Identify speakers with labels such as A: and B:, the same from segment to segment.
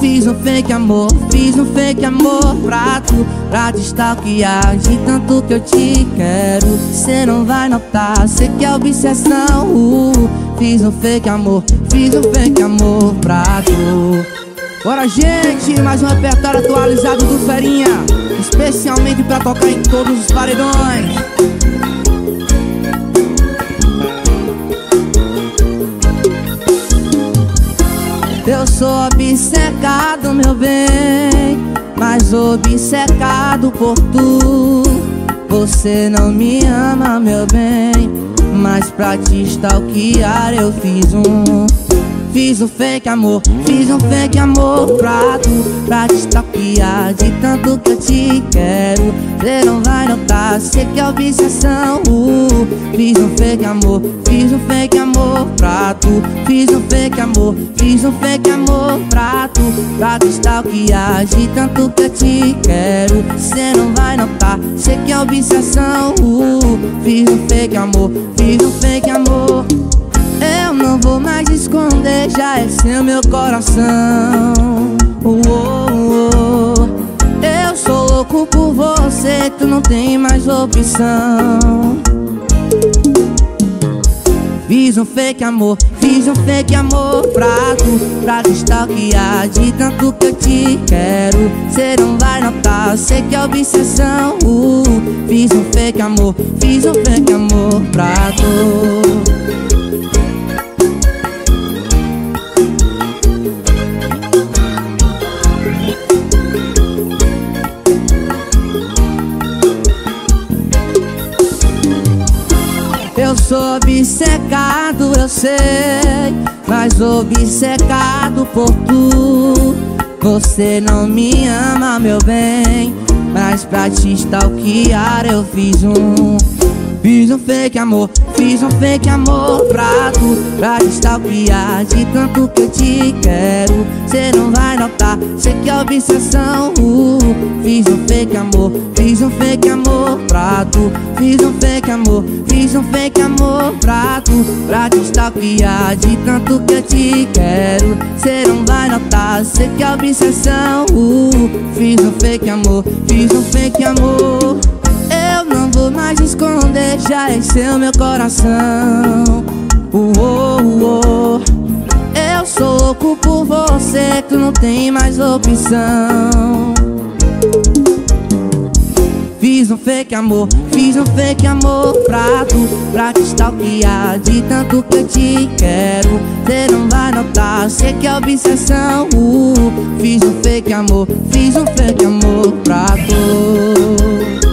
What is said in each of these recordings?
A: Fiz um fake amor, fiz um fake amor pra tu Pra te stalkear de tanto que eu te quero. Cê não vai notar, cê quer é obsessão. Uh, Fiz um fake amor, fiz um fake amor pra tu. Bora gente, mais um repertório atualizado do Ferinha Especialmente pra tocar em todos os paredões Eu sou obcecado, meu bem Mas obcecado por tu. Você não me ama, meu bem Mas pra te stalkear eu fiz um Fiz um fake amor, fiz um fake amor pra tu Pra te stalkear de tanto que eu te quero. Cê não vai notar, cê que é obsessão. Uh, Fiz um fake amor, fiz um fake amor pra tu. Fiz um fake amor, fiz um fake amor pra tu Pra te stalkear de tanto que eu te quero. Cê não vai notar, cê que é obsessão. Uh, Fiz um fake amor, fiz um fake amor não vou mais esconder, já é seu meu coração. Oh, oh, oh. Eu sou louco por você, tu não tem mais opção. Fiz um fake amor, fiz um fake amor pra tu Pra te de tanto que eu te quero. Cê não vai notar, cê que é obsessão. Uh, Fiz um fake amor, fiz um fake amor pra tu Eu sou obcecado, eu sei Mas obcecado por tu. Você não me ama, meu bem Mas pra te stalkear eu fiz um Fiz um fake amor, fiz um fake amor pra tu Pra te stalkear de tanto que eu te quero. Cê não vai notar, cê que é obsessão. Uh, Fiz um fake amor, fiz um fake amor pra tu. Fiz um fake amor, fiz um fake amor pra tu Pra te de tanto que eu te quero. Cê não vai notar, cê que é obsessão. Uh, Fiz um fake amor, fiz um fake amor. Eu não vou mais esconder, já seu meu coração uh, uh, uh, Eu sou louco por você, tu não tem mais opção. Fiz um fake amor, fiz um fake amor pra tu Pra te stalkear de tanto que eu te quero. Cê não vai notar, cê que é obsessão. Uh, Fiz um fake amor, fiz um fake amor pra tu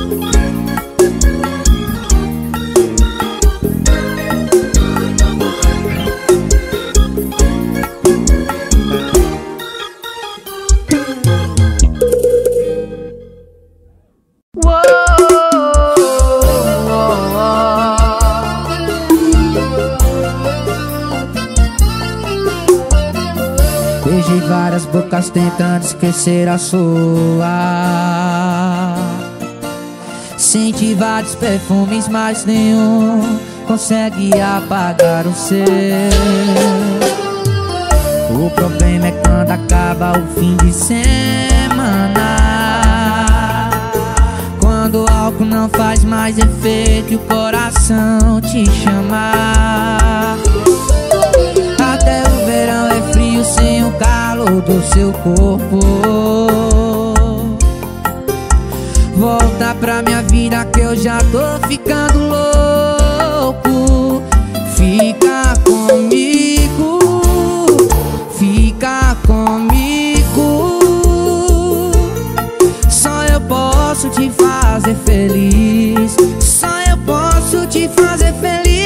A: bocas tentando esquecer a sua. Senti vários perfumes, mas nenhum consegue apagar o seu. O problema é quando acaba o fim de semana. Quando o álcool não faz mais efeito e o coração te chama. Até o verão frio sem o calor do seu corpo. Volta pra minha vida que eu já tô ficando louco. Fica comigo, fica comigo. Só eu posso te fazer feliz Só eu posso te fazer feliz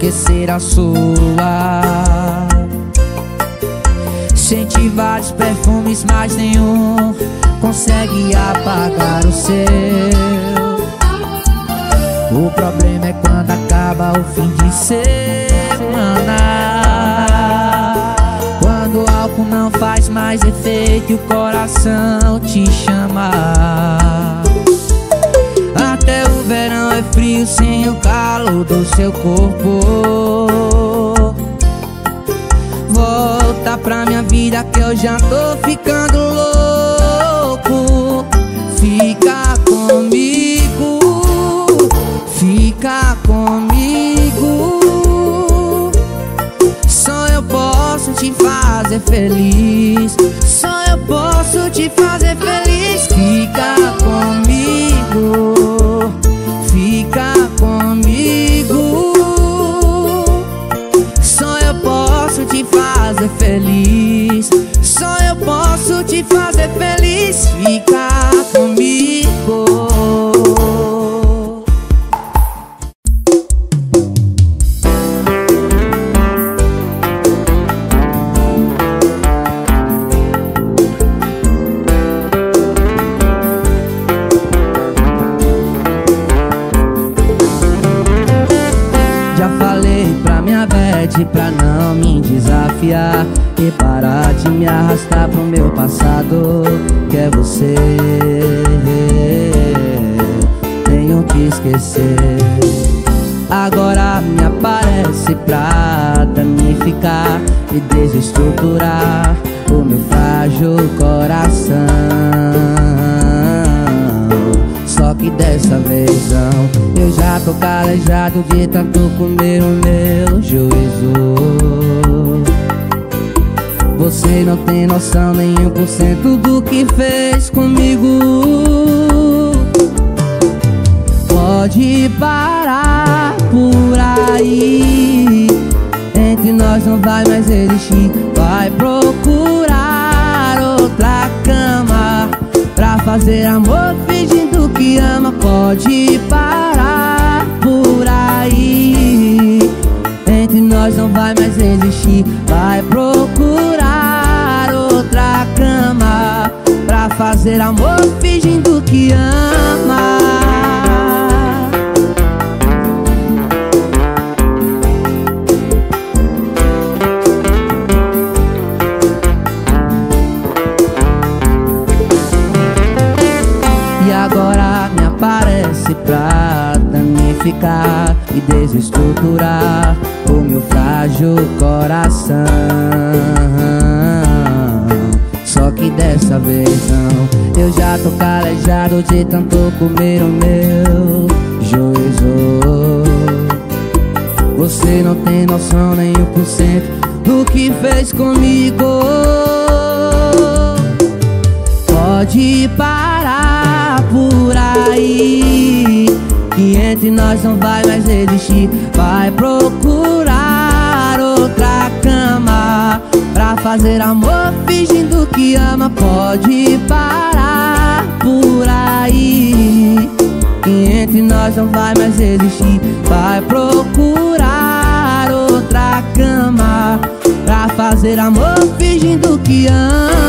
A: esquecer a sua. Senti vários perfumes, mas nenhum consegue apagar o seu. O problema é quando acaba o fim de semana. Quando o álcool não faz mais efeito e o coração te chama verão é frio sem o calor do seu corpo. Volta pra minha vida que eu já tô ficando louco. Fica comigo, fica comigo. Só eu posso te fazer feliz Só eu posso te fazer feliz fazer feliz. Fica comigo calejado de tanto comer o meu juízo. Você não tem noção nenhum por cento do que fez comigo. Pode parar por aí. Entre nós não vai mais existir. Vai procurar outra cama Pra fazer amor fingindo que ama. Pode parar Entre nós não vai mais existir. Vai procurar outra cama Pra fazer amor fingindo que ama fazer amor fingindo que ama Pode parar por aí. Que entre nós não vai mais existir Vai procurar outra cama Pra fazer amor fingindo que ama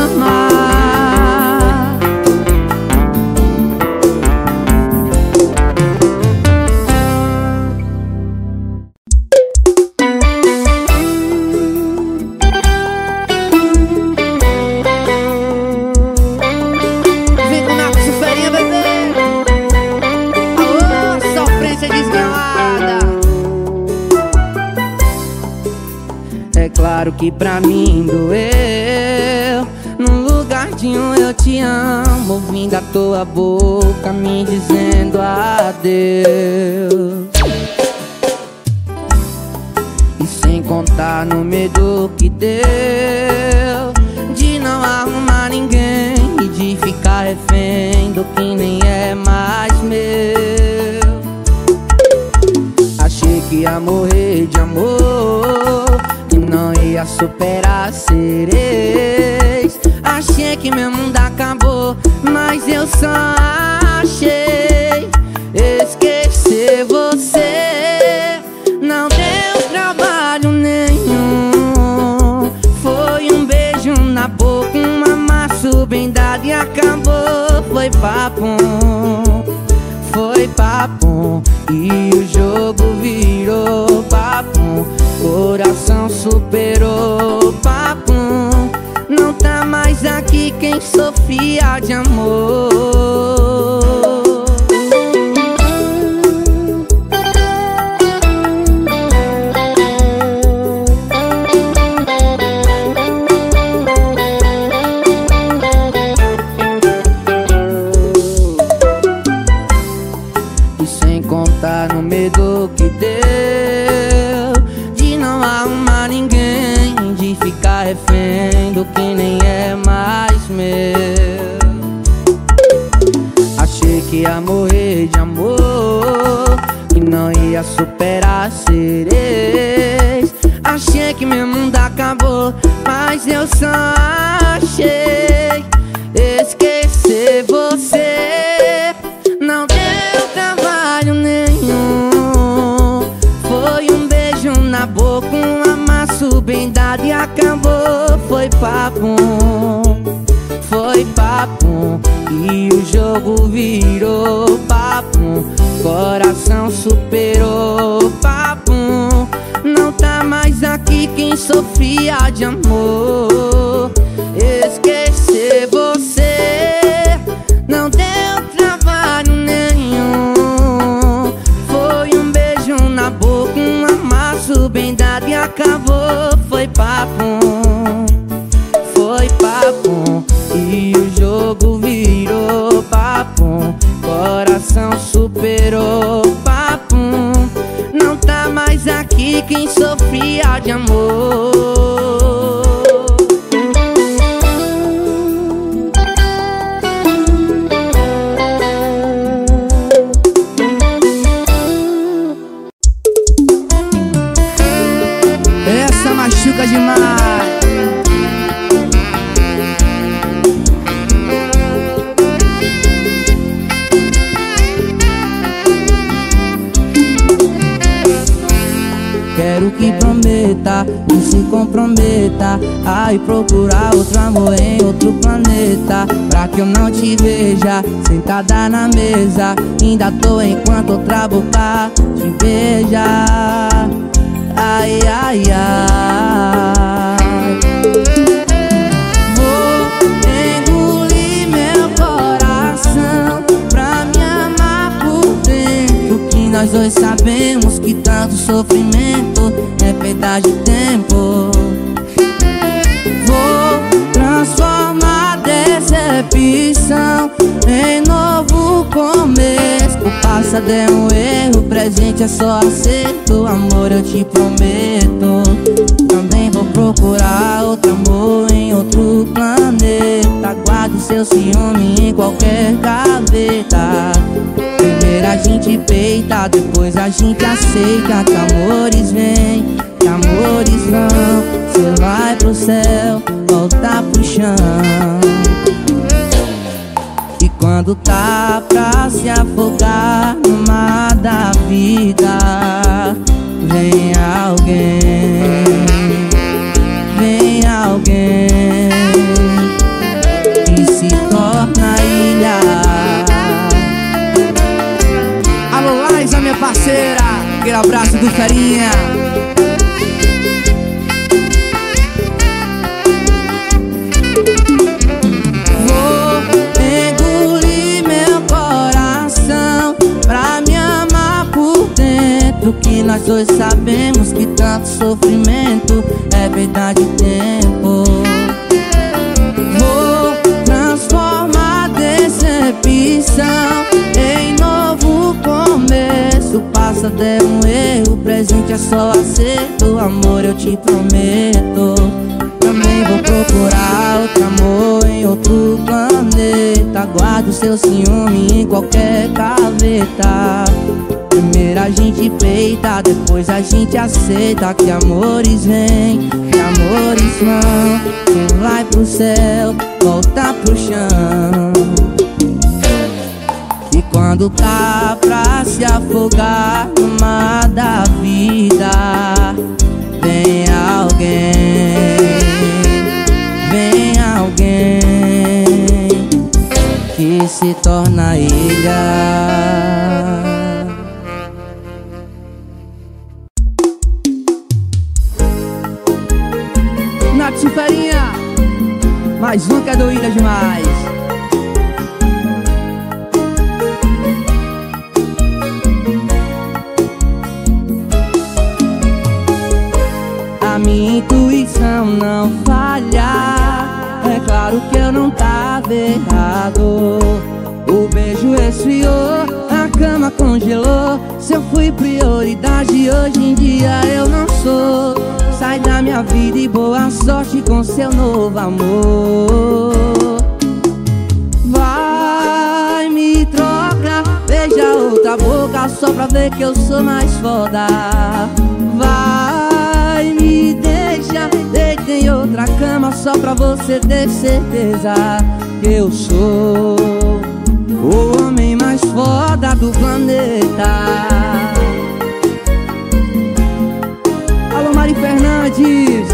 A: sofria de amor amor a gente peita, depois a gente aceita Que amores vêm, que amores vão. Você vai pro céu, volta pro chão. E quando tá pra se afogar no mar da vida Vem alguém, vem alguém. Que se torna ilha parceira Aquele abraço do Ferinha Vou engolir meu coração Pra me amar por dentro Que nós dois sabemos que tanto sofrimento É verdade tempo passado é um erro, presente é só acerto. Amor, eu te prometo. Também vou procurar outro amor em outro planeta. Guardo seu ciúme em qualquer gaveta. Primeiro a gente peita, depois a gente aceita Que amores vêm, que amores vão. Quem vai pro céu, volta pro chão. Quando tá se afogar no mar da vida. Vem alguém, vem alguém que se torna ilha. Natiferinha, mais um que é doida demais. Intuição não falha. É claro que eu não tava errado. O beijo esfriou, a cama congelou. Se eu fui prioridade, hoje em dia eu não sou. Sai da minha vida e boa sorte com seu novo amor. Vai me trocar, beija outra boca Só pra ver que eu sou mais foda em outra cama Só pra você ter certeza que eu sou O homem mais foda do planeta. Alô Mari Fernandes.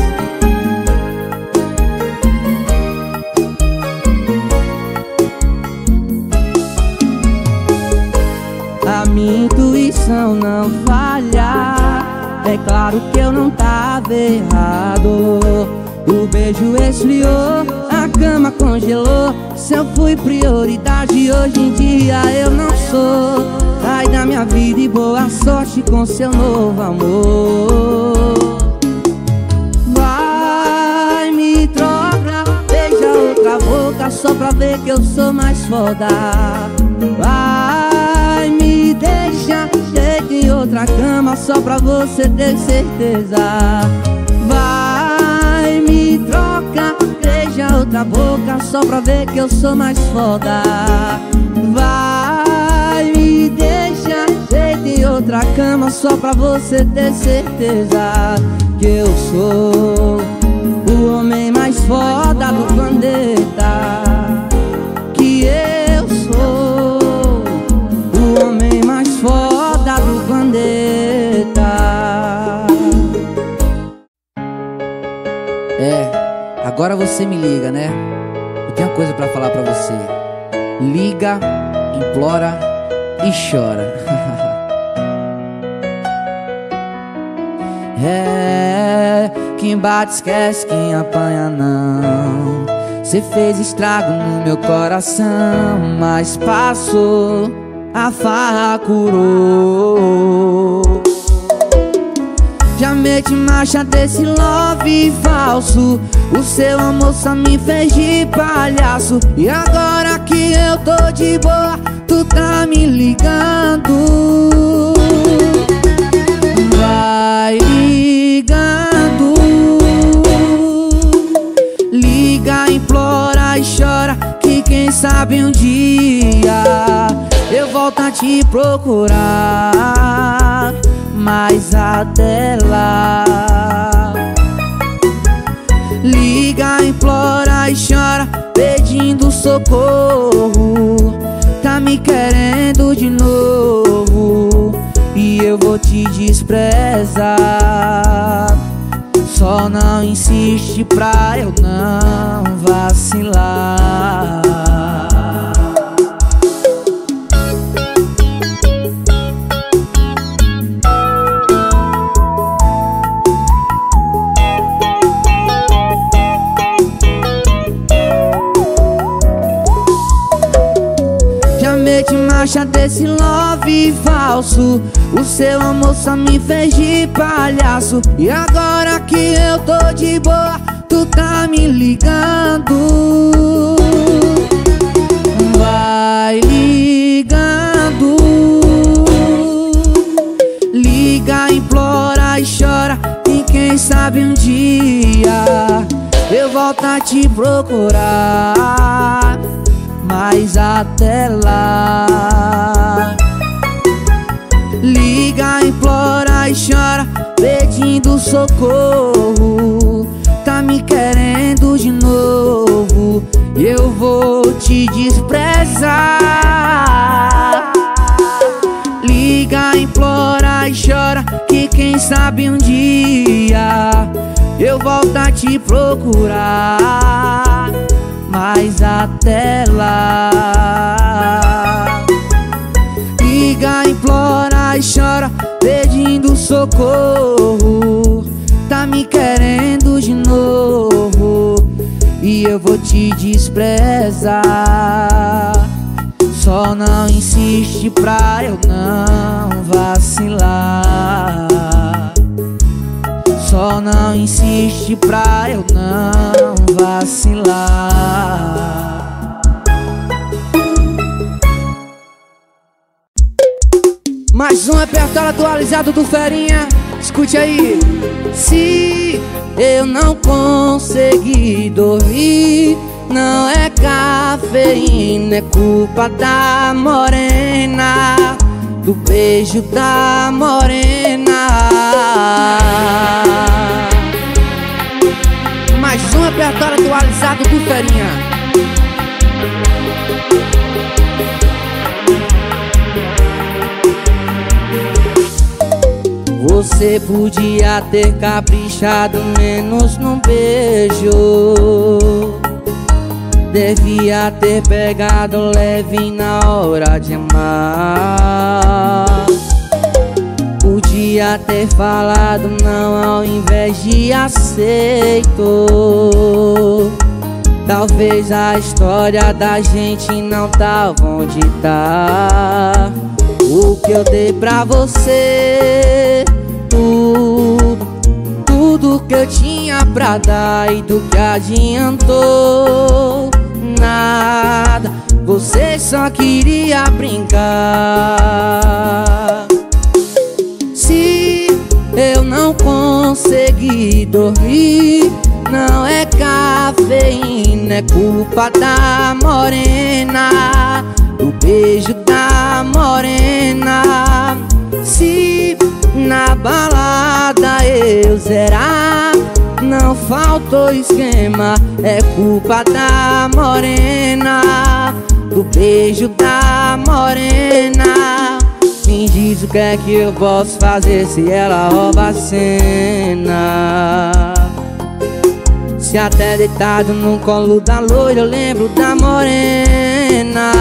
A: A minha intuição não falha É claro que eu não tava errado. O beijo esfriou, a cama congelou. Se eu fui prioridade, hoje em dia eu não sou. Sai da minha vida e boa sorte com seu novo amor. Vai me trocar, beija outra boca Só pra ver que eu sou mais foda. Vai me deixar, em outra cama Só pra você ter certeza. Vai me trocar, beija outra boca Só pra ver que eu sou mais foda. Vai me deixar, deita em outra cama Só pra você ter certeza Que eu sou o homem mais foda do planeta agora você me liga, né? Eu tenho uma coisa pra falar pra você. Liga, implora e chora. é, quem bate esquece, quem apanha não. Cê fez estrago no meu coração, mas passou, a farra curou. Meti marcha desse love falso. O seu amor só me fez de palhaço. E agora que eu tô de boa Tu tá me ligando. Vai ligando. Liga, implora e chora Que quem sabe um dia Eu volto a te procurar mas até lá Liga, implora e chora Pedindo socorro. Tá me querendo de novo. E eu vou te desprezar. Só não insiste pra eu não vacilar marcha desse love falso. O seu amor só me fez de palhaço. E agora que eu tô de boa Tu tá me ligando. Vai ligando. Liga, implora e chora. E quem sabe um dia Eu volto a te procurar mas até lá. Liga, implora e chora Pedindo socorro. Tá me querendo de novo. E eu vou te desprezar. Liga, implora e chora Que quem sabe um dia Eu volto a te procurar mas até lá. Liga, implora e chora Pedindo socorro. Tá me querendo de novo. Eu vou te desprezar. Só não insiste pra eu não vacilar Só não insiste pra eu não vacilar. Mais um repertório atualizado do Ferinha. Escute aí. Se eu não consegui dormir Não é cafeína, é culpa da morena Do beijo da morena repertório atualizado do Ferinha. Você podia ter caprichado menos num beijo. Devia ter pegado leve na hora de amar Podia ter falado não ao invés de aceito. Talvez a história da gente não tava onde tá. O que eu dei pra você tudo Tudo que eu tinha pra dar e do que adiantou Nada, você só queria brincar Eu não consegui dormir. Não é cafeína, é culpa da morena Do beijo da morena. Se na balada eu zerar Não faltou esquema É culpa da morena Do beijo da morena Me diz o que é que eu posso fazer Se ela rouba a cena. Se até deitado no colo da loira Eu lembro da morena.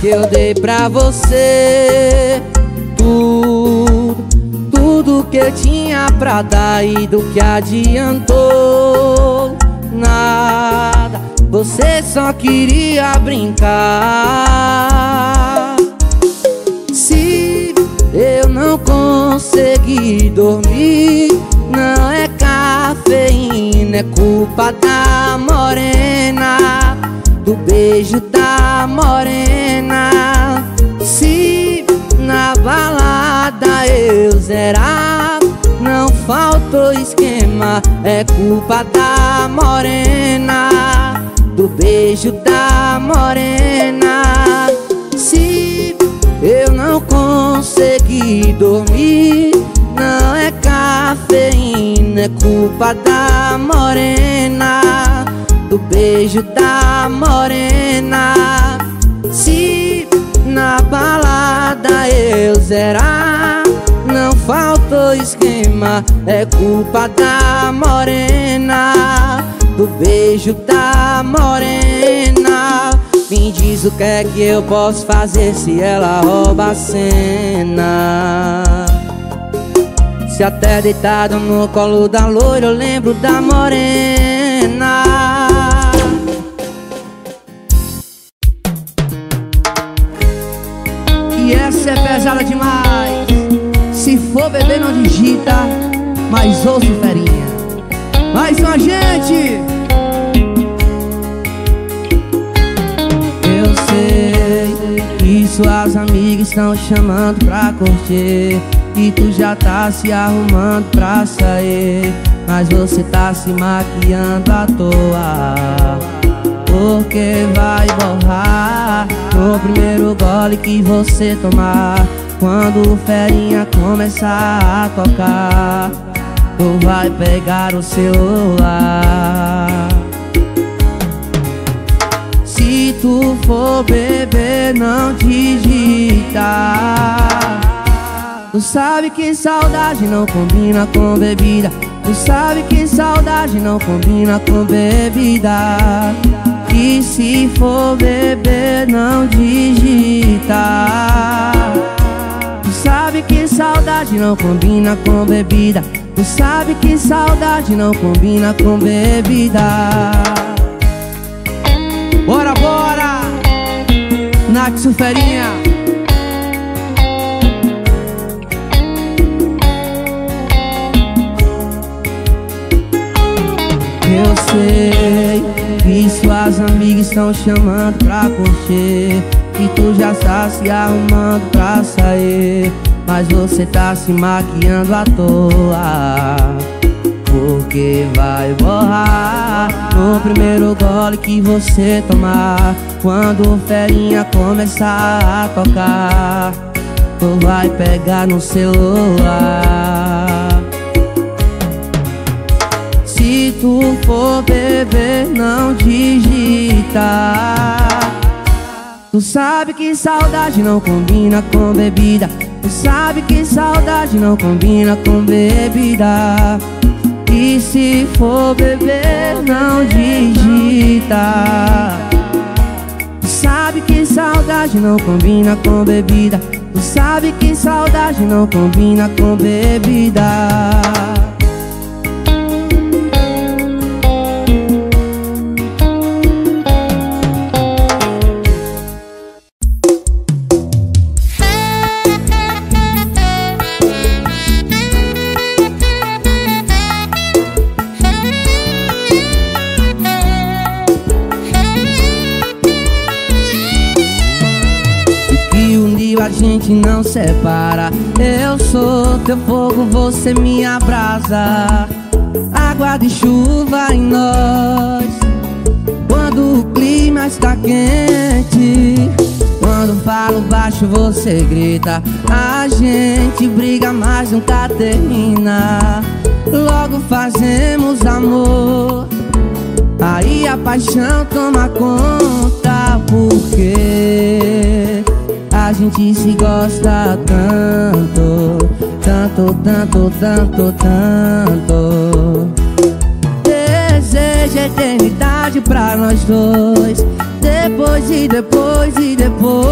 A: Que eu dei pra você Tudo, tudo que eu tinha pra dar e do que adiantou Nada, você só queria brincar. Se eu não consegui dormir Não é cafeína, é culpa da morena Do beijo da morena na balada eu zerar Não faltou esquema É culpa da morena Do beijo da morena. Se eu não consegui dormir Não é cafeína É culpa da morena do beijo da morena. Se na balada eu zerar Não faltou esquema, é culpa da morena. Do beijo da morena. Me diz o que é que eu posso fazer se ela rouba a cena. Se até deitado no colo da loira eu lembro da morena essa é pesada demais. Se for beber não digita Mas ouço ferinha. Mais uma gente! Eu sei que suas amigas estão chamando pra curtir. E tu já tá se arrumando pra sair. Mas você tá se maquiando à toa porque vai borrar No primeiro gole que você tomar. Quando o ferinha começar a tocar Tu vai pegar o celular. Se tu for beber não digita Tu sabe que saudade não combina com bebida. Tu sabe que saudade não combina com bebida E se for beber não digita. Tu sabe que saudade não combina com bebida. Tu sabe que saudade não combina com bebida. Bora, bora! Nath Suferinha. Eu sei que suas amigas estão chamando pra curtir. E tu já está se arrumando pra sair. Mas você tá se maquiando à toa. Porque vai borrar No primeiro gole que você tomar. Quando o ferinha começar a tocar Tu vai pegar no celular tu for beber, não digita. Tu sabe que saudade não combina com bebida. Tu sabe que saudade não combina com bebida. E se for beber, não digita. Tu sabe que saudade não combina com bebida. Tu sabe que saudade não combina com bebida separa. Eu sou teu fogo, você minha brasa Água de chuva em nós. Quando o clima está quente Quando falo baixo você grita. A gente briga mas nunca termina. Logo fazemos amor. Aí a paixão toma conta Porque a gente se gosta tanto Tanto, tanto, tanto, tanto. Desejo eternidade pra nós dois Depois e depois e depois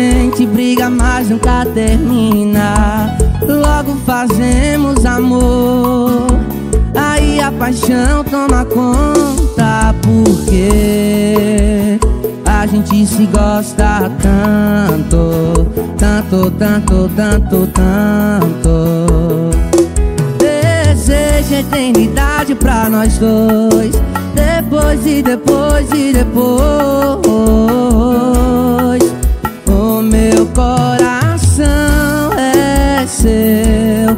A: gente briga mas nunca termina. Logo fazemos amor. Aí a paixão toma conta Porque a gente se gosta tanto Tanto, tanto, tanto, tanto. Desejo eternidade pra nós dois. Depois e depois e depois coração é seu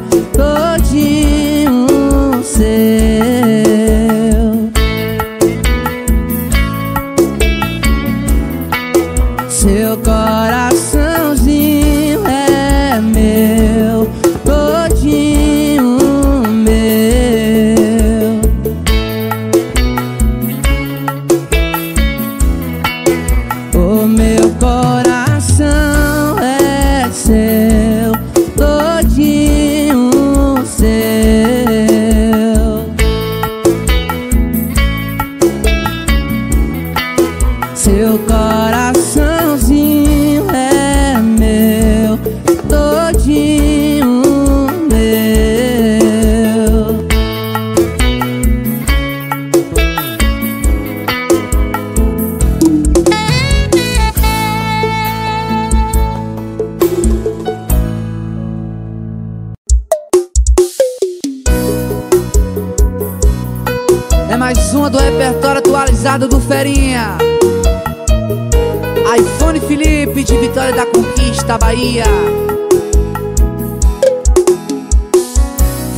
A: Bahia.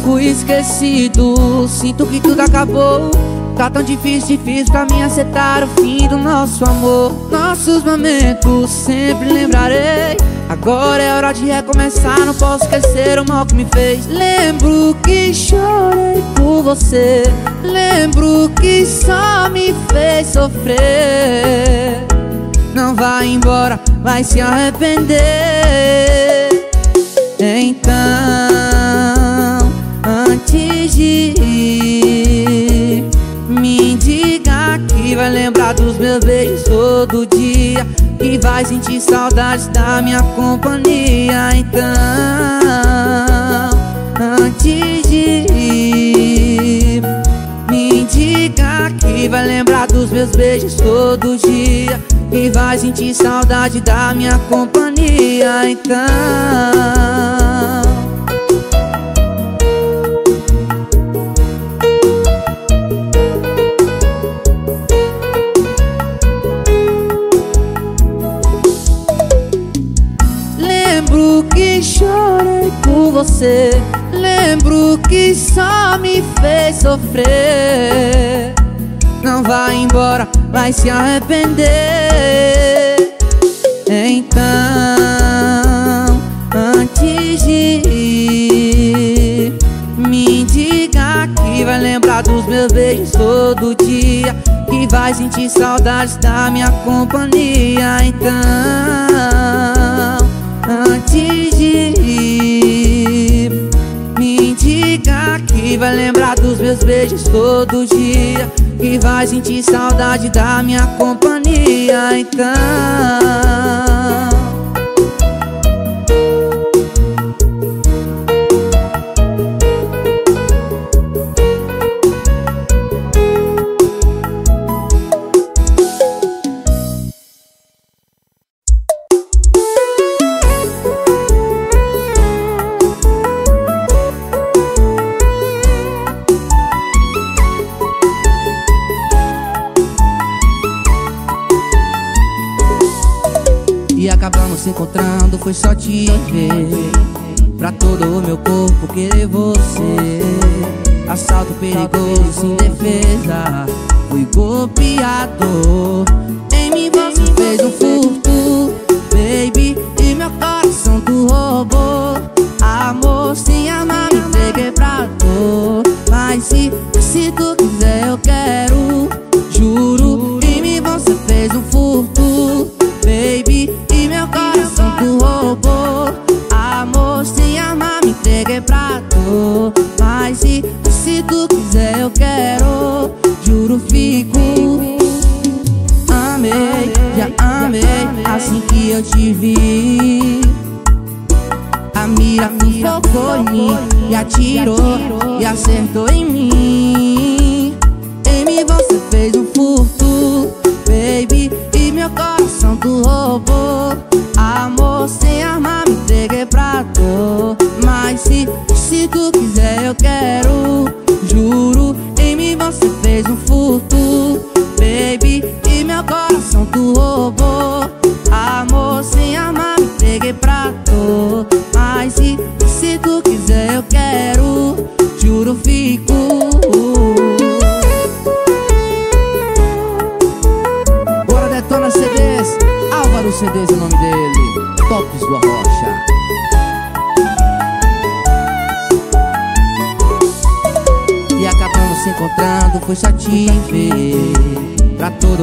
A: Fui esquecido, sinto que tudo acabou. Tá tão difícil, difícil pra mim aceitar o fim do nosso amor. Nossos momentos sempre lembrarei. Agora é hora de recomeçar, não posso esquecer o mal que me fez. Lembro que chorei por você. Lembro que só me fez sofrer. Não vai embora, vai se arrepender. Então, antes de ir Me diga que vai lembrar dos meus beijos todo dia Que vai sentir saudades da minha companhia. Então, antes de ir Me diga que vai lembrar dos meus beijos todo dia Que vai sentir saudade da minha companhia Então. Lembro que chorei por você. Lembro que só me fez sofrer. Não vai embora, vai se arrepender. Então, antes de ir Me diga que vai lembrar dos meus beijos todo dia Que vai sentir saudades da minha companhia. Então antes de ir que vai lembrar dos meus beijos todo dia Que vai sentir saudade da minha companhia Então dele Tops do E acabamos se encontrando, foi te ver.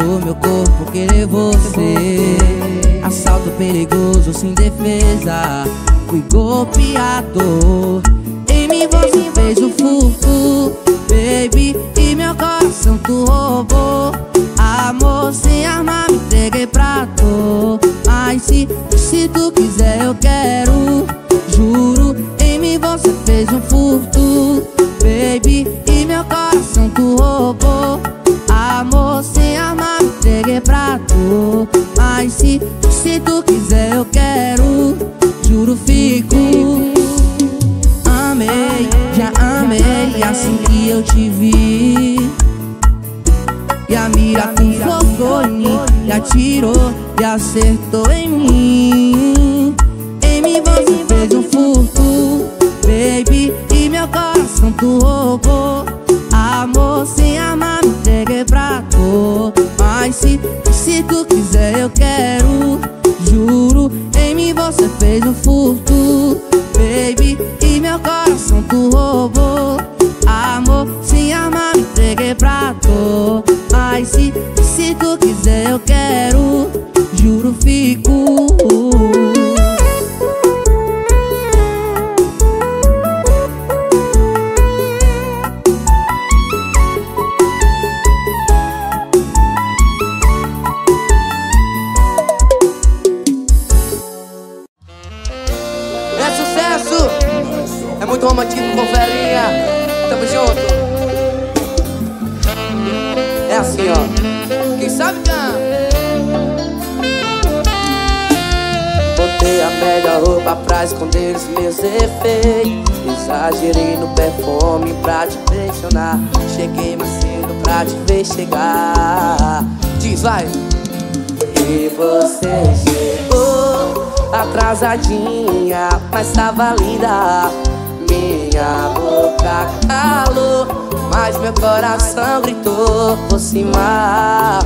A: O meu corpo querer você. Assalto perigoso, sem defesa. Fui golpeador Em mim você fez o furto Baby, e meu coração tu roubou. Amor sem arma, me entreguei pra dor Mas se, se tu quiser eu quero. Juro, em mim você fez um furto. Baby, e meu coração tu roubou. Amor sem arma, me entreguei pra dor Mas se, se tu quiser eu quero. Juro, fico. Amei, já amei Assim que eu te vi atirou e acertou em mim. Em mim você fez um furto, baby E meu coração tu roubou Amor sem amar me entreguei pra tu Mas se, se tu quiser eu quero. Juro, em mim você fez um furto Baby, e meu coração tu roubou assim, ó. Quem sabe canta. Botei a melhor roupa pra esconder os meus efeitos. Exagerei no perfume pra te impressionar. Cheguei mais cedo pra te ver chegar. Diz, vai. E você chegou atrasadinha, mas tava linda. Minha boca calou, mas meu coração gritou por cima.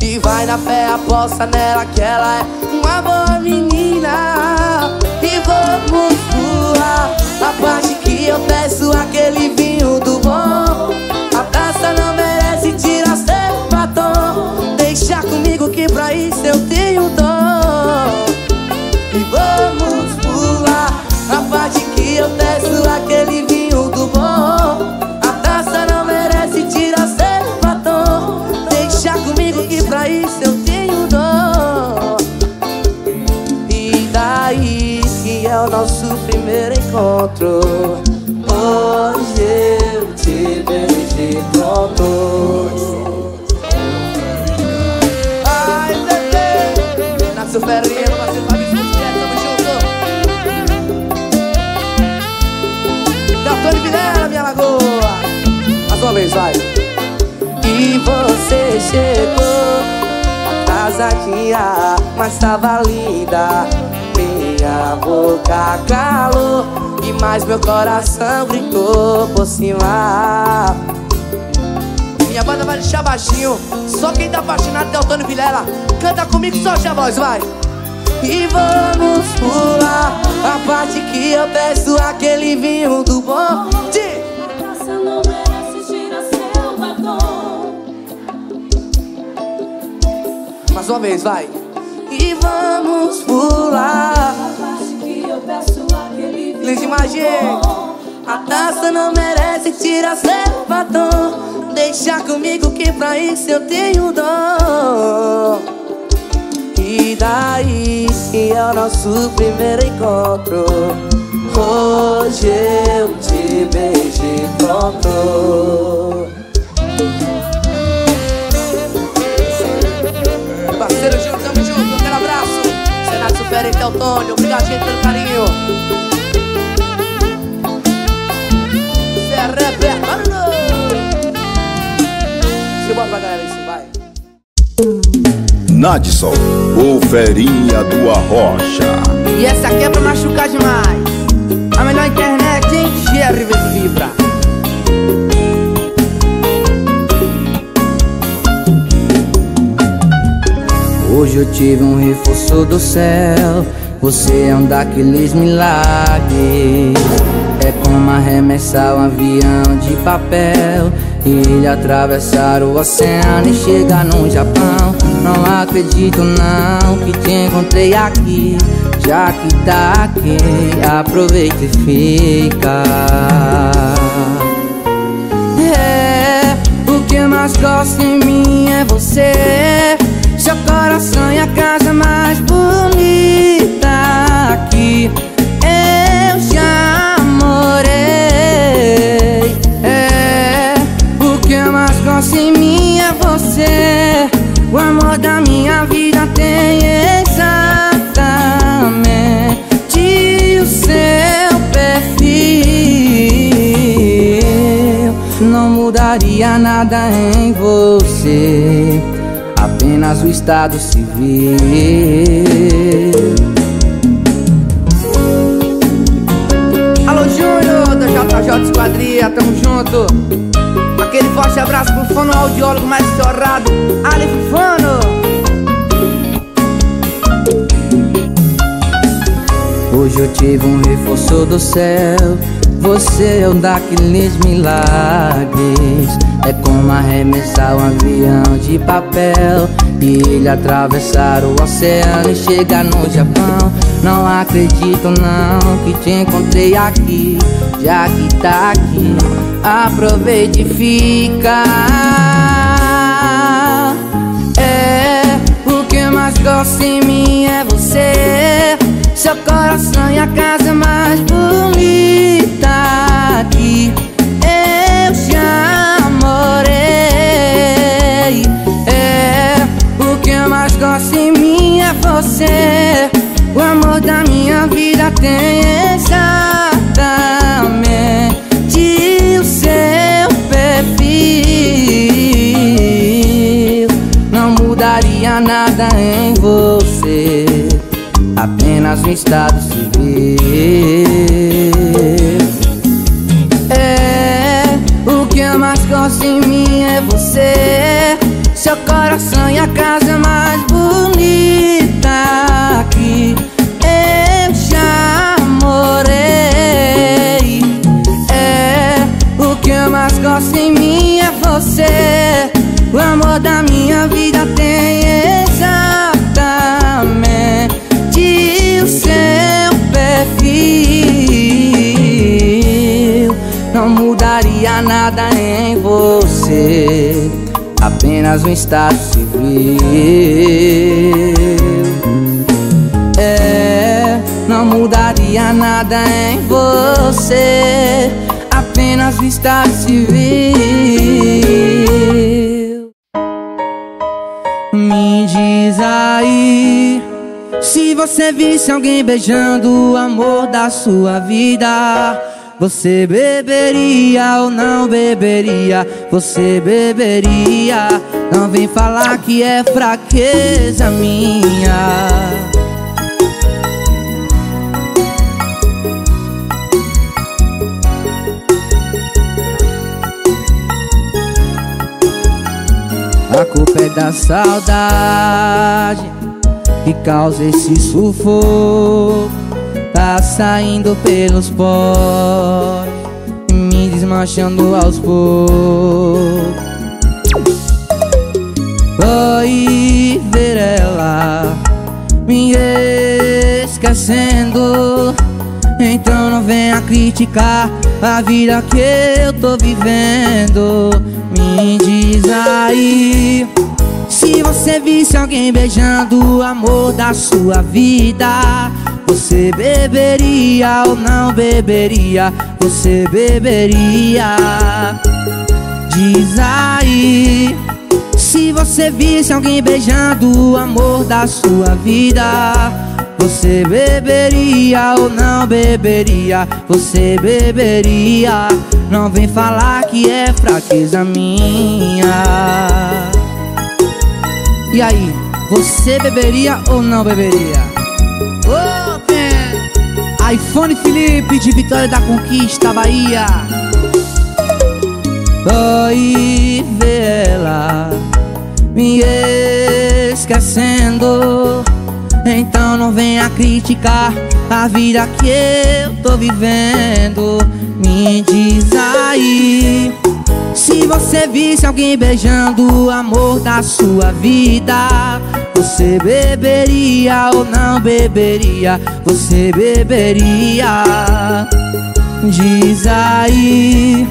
A: E vai na fé, aposta nela que ela é uma boa menina. E vamos pular a parte que eu peço aquele vinho do bom. A taça não merece tirar seu batom. Deixa comigo que pra isso eu tenho dom. E vamos eu peço aquele vinho do bom. A taça não merece tirar seu batom. Deixa comigo que pra isso eu tenho dom. E daí que é o nosso primeiro encontro. Hoje eu te beijei pronto. Vai. E você chegou atrasadinha, mas tava linda. Minha boca calou e mais meu coração gritou por cima. Minha banda vai deixar baixinho, só quem tá apaixonado é o Tony Vilela. Canta comigo, solte a voz, vai. E vamos pular a parte que eu peço aquele vinho do bom. De Mais uma vez, vai. E vamos pular.
B: A parte que eu peço aquele
A: Liz
B: vinho
A: Imagem. A taça não merece tirar seu batom. Deixa comigo que pra isso eu tenho dom. E daí é o nosso primeiro encontro. Hoje eu te beijei pronto. Parceiro Júnior, tamo junto, aquele abraço. Senado Supera e Teotônio, obrigado gente pelo carinho. Cê é repertório. Se bota pra galera sim, vai.
C: Nadson, o Ferinha do Arrocha.
A: E essa aqui é pra machucar demais. A melhor internet, hein? Vezes vibra. Hoje eu tive um reforço do céu. Você é um daqueles milagres. É como arremessar um avião de papel. E ele atravessar o oceano e chegar no Japão. Não acredito não que te encontrei aqui. Já que tá aqui, aproveita e fica. É, o que eu mais gosto em mim é você. Coração e a casa mais bonita que eu já morei. É, o que eu mais gosto em mim é você. O amor da minha vida tem exatamente o seu perfil. Não mudaria nada em você. Apenas o estado civil. Alô Júnior da JJ Esquadria, tamo junto. Aquele forte abraço pro fonoaudiólogo mais estourado, Alif Fono. Hoje eu tive um reforço do céu. Você é um daqueles milagres. É como arremessar um avião de papel. E ele atravessar o oceano e chegar no Japão. Não acredito não que te encontrei aqui. Já que tá aqui, aproveite e fica. É, o que mais gosto em mim é você seu coração e a casa mais bonita que eu já morei É, o que eu mais gosto em mim é você. O amor da minha vida tem exatamente o seu perfil. Não mudaria nada em você estado civil. É, o que eu mais gosto em mim é você, seu coração e a casa mais bonita que eu já morei. É, o que eu mais gosto em mim é você, o amor da minha vida tem exatamente Não mudaria nada em você. Apenas um estado civil. É, não mudaria nada em você. Apenas um estado civil. Me diz aí se você visse alguém beijando o amor da sua vida, você beberia ou não beberia? Você beberia? Não vem falar que é fraqueza minha. A culpa é da saudade que causa esse sufoco Tá saindo pelos poros e Me desmanchando aos poucos. Oi, ver ela me esquecendo. Então não venha criticar a vida que eu tô vivendo. Me diz aí se você visse alguém beijando o amor da sua vida Você beberia ou não beberia? Você beberia Diz aí Se você visse alguém beijando o amor da sua vida Você beberia ou não beberia? Você beberia Não vem falar que é fraqueza minha e aí, você beberia ou não beberia? Open! iPhone Felipe de Vitória da Conquista, Bahia Oi, vê ela me esquecendo Então não venha criticar a vida que eu tô vivendo Me diz aí se você visse alguém beijando o amor da sua vida Você beberia ou não beberia? Você beberia Diz aí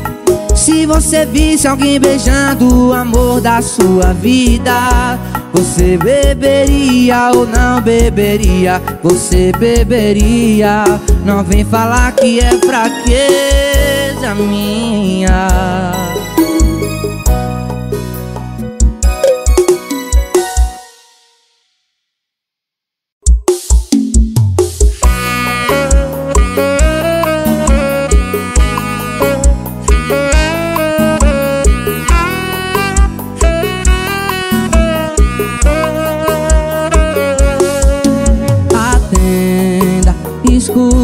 A: Se você visse alguém beijando o amor da sua vida Você beberia ou não beberia? Você beberia Não vem falar que é fraqueza minha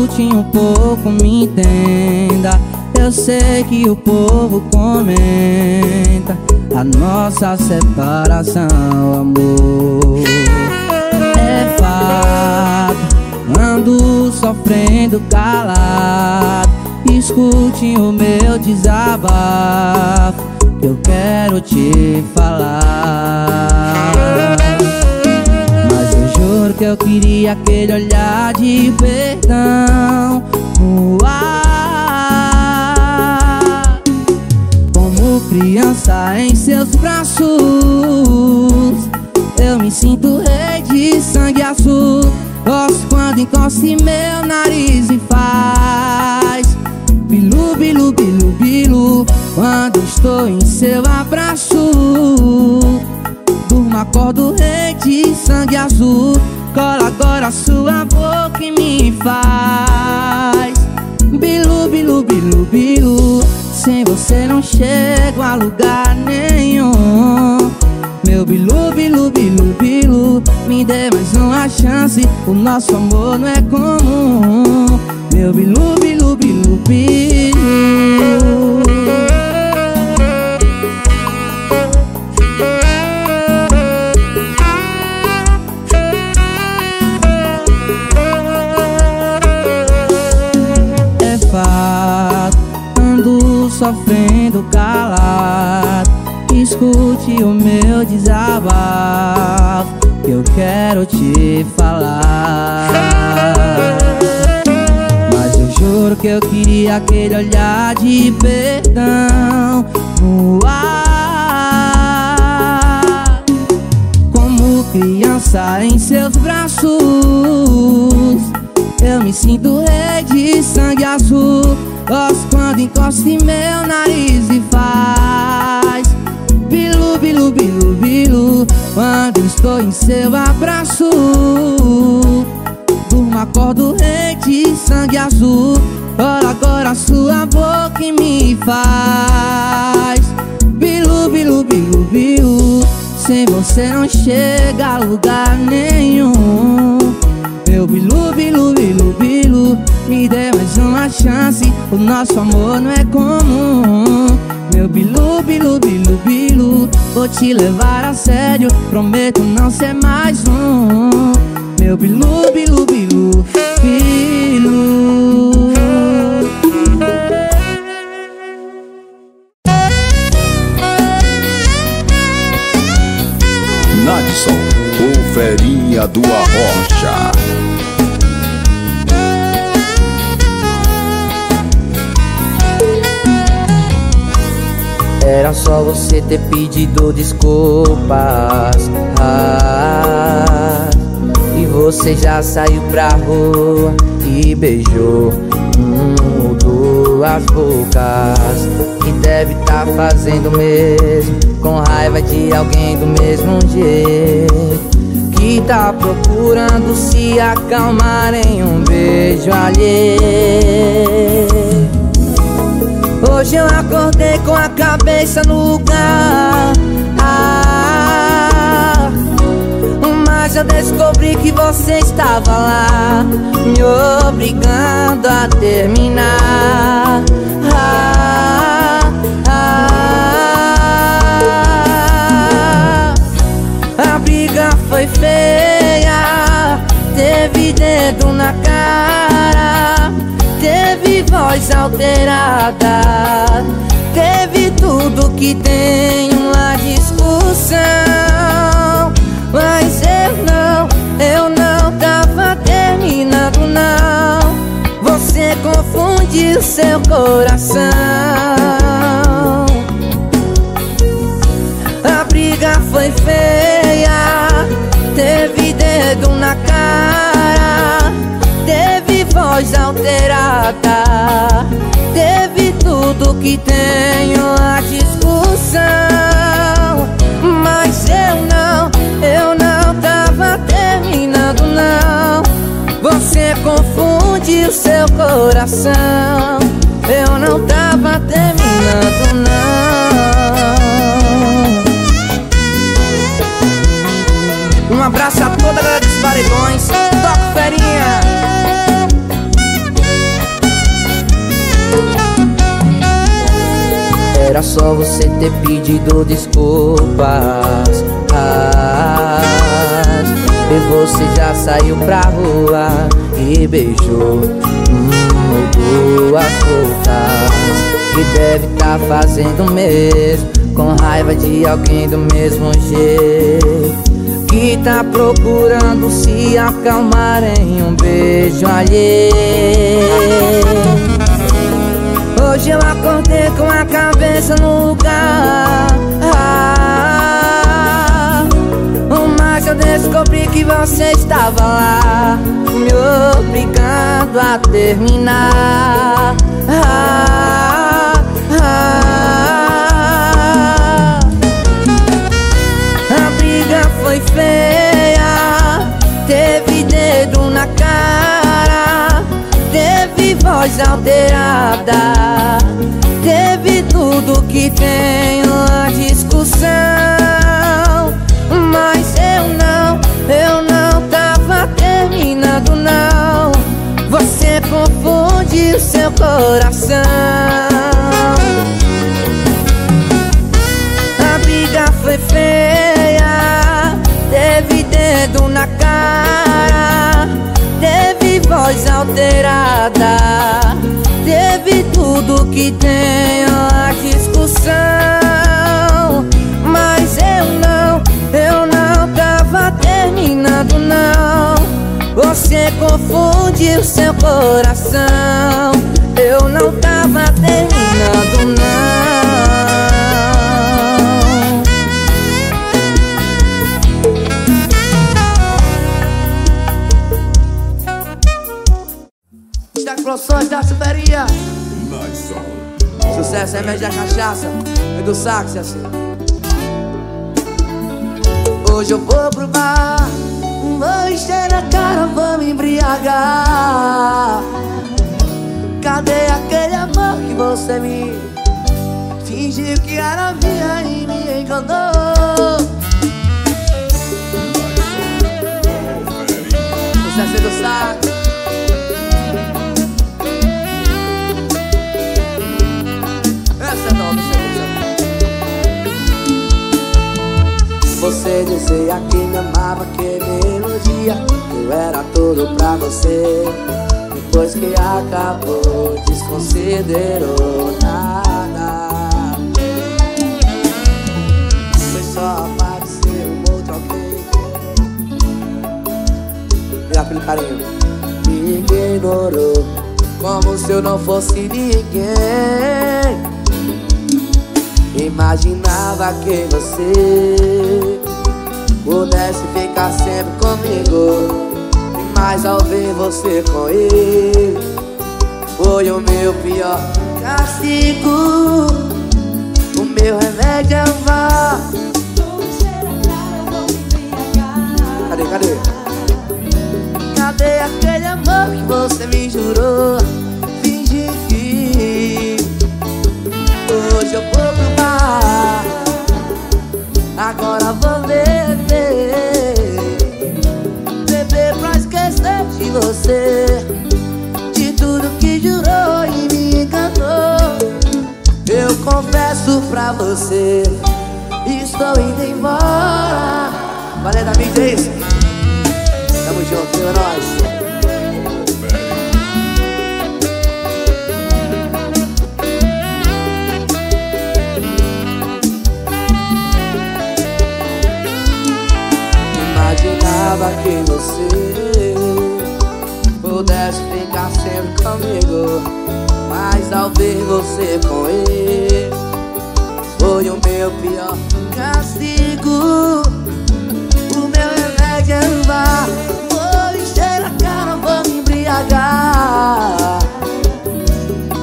A: Escute um pouco, me entenda. Eu sei que o povo comenta A nossa separação, amor. É fato Ando sofrendo calado. Escute o meu desabafo Que eu quero te falar que eu queria aquele olhar de perdão. No ar Como criança em seus braços Eu me sinto rei de sangue azul. Gosto quando encosta meu nariz e faz Bilu, bilu, bilu, bilu. Quando estou em seu abraço Durma, acordo rei de sangue azul Cola agora sua boca e me faz. Bilu, bilu, bilu, bilu. Sem você não chego a lugar nenhum. Meu bilu, bilu, bilu, bilu Me dê mais uma chance. O nosso amor não é comum. Meu bilu, bilu, bilu, bilu Escute o meu desabafo Que eu quero te falar. Mas eu juro que eu queria aquele olhar de perdão no ar Como criança em seus braços. Eu me sinto rei de sangue azul Gosto quando encosta em meu nariz e faz Quando estou em seu abraço Durma, acordo rei de sangue azul Olha agora sua boca e me faz. Bilu, bilu, bilu, bilu Sem você não chega a lugar nenhum. Meu bilu, bilu, bilu, bilu Me dê mais uma chance O nosso amor não é comum meu bilu, bilu, bilu, bilu Vou te levar a sério Prometo não ser mais um Meu bilu, bilu, bilu, bilu
C: Nadson, o ferinha do Arrocha.
A: Era só você ter pedido desculpas. Ah, E você já saiu pra rua e beijou um ou duas bocas. Que deve tá fazendo mesmo Com raiva de alguém do mesmo jeito. Que tá procurando se acalmar em um beijo alheio Hoje eu acordei com a cabeça no lugar. Ah, Mas eu descobri que você estava lá Me obrigando a terminar. Ah, ah, A briga foi feia Teve dedo na cara Teve voz alterada. Teve tudo que tem uma discussão. Mas eu não, eu não tava terminando não. Você confundiu seu coração. A briga foi feia voz alterada. Teve tudo que tem uma discussão Mas eu não, eu não tava terminando não. Você confunde o seu coração. Eu não tava terminando não. Um abraço a toda a galera dos paredões só você ter pedido desculpas. Ah, E você já saiu pra rua e beijou hum, duas bocas Que deve tá fazendo mesmo Com raiva de alguém do mesmo jeito. Que tá procurando se acalmar em um beijo alheio Hoje eu acordei com a cabeça no lugar. Ah, Mas eu descobri que você estava lá Me obrigando a terminar. Ah, ah, A briga foi feia voz alterada. Teve tudo que tem uma discussão Mas eu não, eu não tava terminando não. Você confunde o seu coração que tem a discussão. Mas eu não, eu não tava terminando não. Você confunde o seu coração. Eu não tava terminando não.
D: Da Explosões da
C: on.
D: Sucesso é média da cachaça. E do sax é assim Hoje eu vou pro bar Vou encher a cara, vou me embriagar. Cadê aquele amor que você me Fingiu que era minha e me enganou? Sucesso é do sax Você dizia que me amava, que me elogia Eu era tudo pra você. Depois que acabou, desconsiderou nada. Foi só aparecer um outro alguém. Obrigado pelo carinho. Me ignorou Como se eu não fosse ninguém Imaginava que você pudesse ficar sempre comigo Mas ao ver você com ele Foi o meu pior castigo O meu remédio é o vá Cadê, cadê? Cadê aquele amor que você me jurou? Fingi que Hoje eu vou pro Agora vou beber Beber pra esquecer de você De tudo que jurou e me enganou. Eu confesso pra você Estou indo embora. Valeu da é isso? Tamo junto, meu, é que você pudesse ficar sempre comigo Mas ao ver você com ele Foi o meu pior castigo O meu remédio é o bar Vou encher a cara, vou me embriagar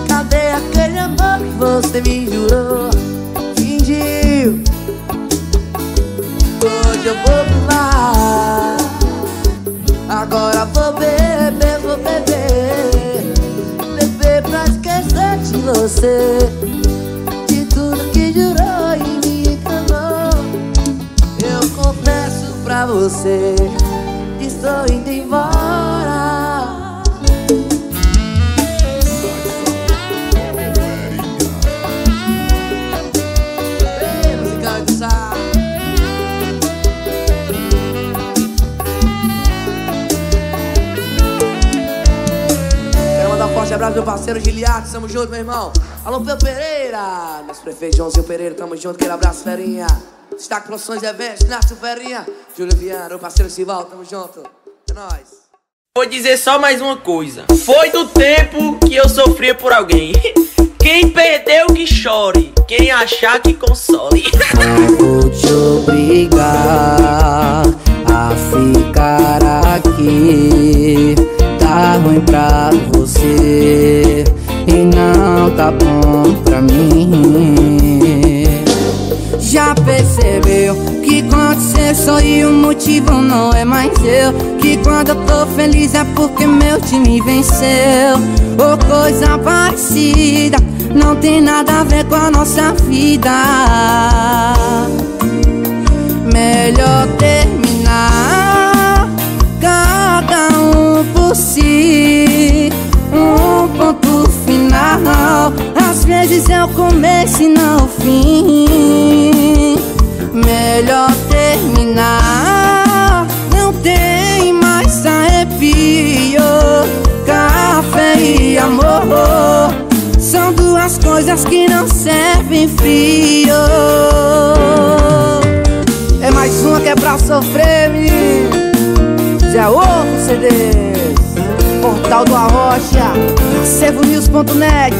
D: Cadê aquele amor que você me jurou? Fingiu Hoje eu vou Agora vou beber, vou beber. Beber pra esquecer de você. De tudo que jurou e me enganou. Eu confesso pra você Estou indo embora parceiro Giliardo, tamo junto, meu irmão. Alô, Pereira, nosso prefeito Joãozinho Pereira, tamo junto, aquele abraço, Ferinha. Destaque Produções e Eventos, Nato Ferinha, Júlio Viana, o parceiro Sival, tamo junto. É nóis.
E: Vou dizer só mais uma coisa. Foi do tempo que eu sofria por alguém. Quem perdeu que chore, quem achar que console.
A: Vou te obrigar a ficar aqui. Tá ruim pra você e não tá bom pra mim. Já percebeu que quando cê sorri o motivo não é mais eu. Que quando eu tô feliz é porque meu time venceu. Ou coisa parecida, não tem nada a ver com a nossa vida. Melhor terminar, um por si. Um ponto final, às vezes é o começo e não o fim. Melhor terminar. Não tem mais arrepio. Café e amor São duas coisas que não servem frio. É mais uma que é pra sofrer, menino. Zé Ovo CDs Portal do Arrocha acervonews.net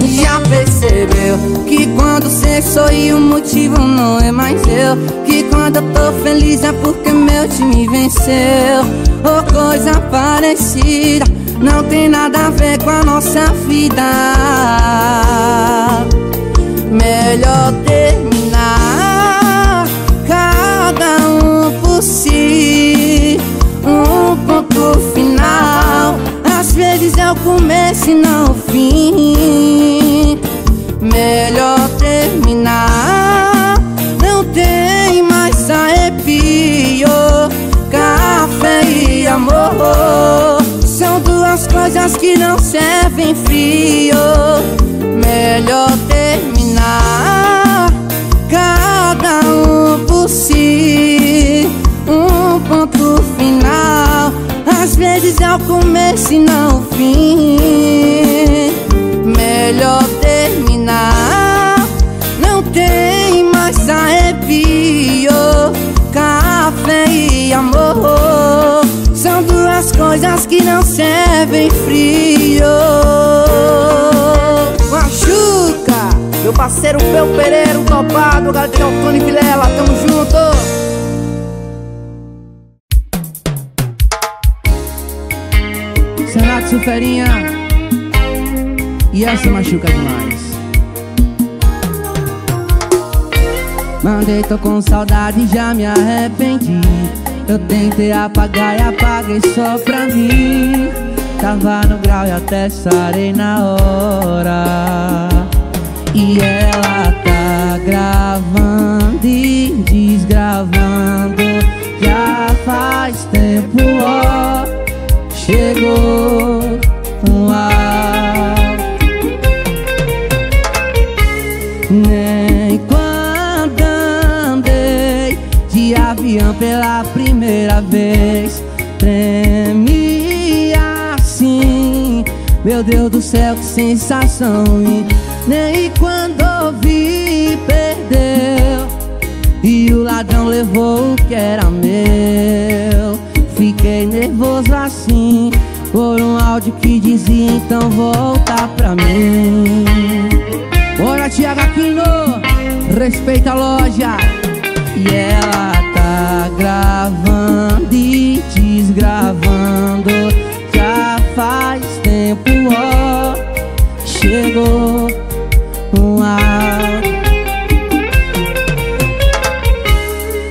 A: Já percebeu que quando cê sorri o motivo não é mais eu Que quando eu tô feliz é porque meu time venceu. Ou coisa parecida, não tem nada a ver com a nossa vida. Melhor terminar, si Um ponto final, às vezes é o começo e não o fim. Melhor terminar, não tem mais arrepio. Café e amor são duas coisas que não servem frio. Melhor terminar, cada um por si às vezes é o começo e não o fim. Melhor terminar, não tem mais arrepio. Café e amor são duas coisas que não servem frio. Machuca, meu parceiro Peu Pereira, o topado, Gabriel Tony Vilela, tamo junto Senato Suferinha E essa machuca demais. Mandei, tô com saudade, já me arrependi. Eu tentei apagar e apaguei só pra mim. Tava no grau e até sarei na hora. E ela tá gravando e desgravando. Já faz tempo, ó Chegou primeira vez Tremi assim. Meu Deus do céu, que sensação. E nem quando ouvi, perdeu. E o ladrão levou o que era meu. Fiquei nervoso assim Por um áudio que dizia então volta pra mim. Bora, Tiago Aquino, respeita a loja. E ela gravando e desgravando Já faz tempo, ó Chegou um áudio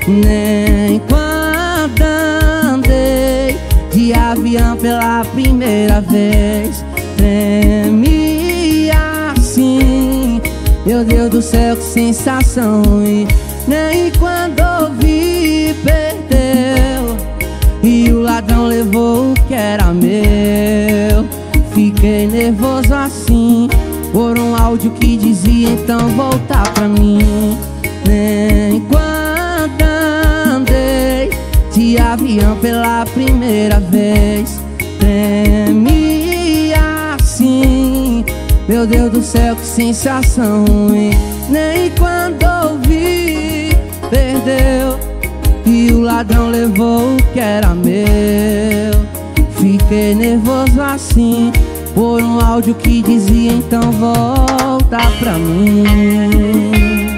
A: Nem quando andei de avião pela primeira vez Tremi assim Meu Deus do céu, que sensação E nem quando levou o que era meu. Fiquei nervoso assim Por um áudio que dizia então voltar pra mim. Nem quando andei de avião pela primeira vez Treme assim. Meu Deus do céu, que sensação ruim. Nem quando ouvi, perdeu E o ladrão levou o que era meu. Fiquei nervoso assim Por um áudio que dizia então volta pra mim